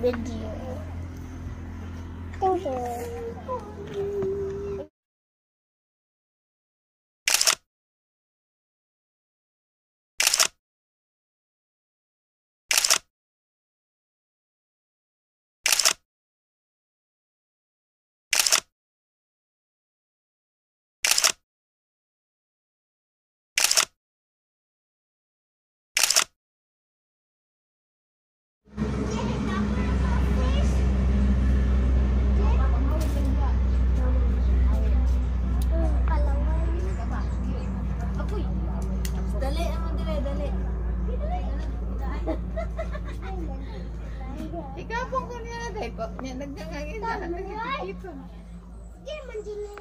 video. Thank you. Ikaw pong ko niya na po. Niya nagdangagin na. Nagdangagin. Dia manjingin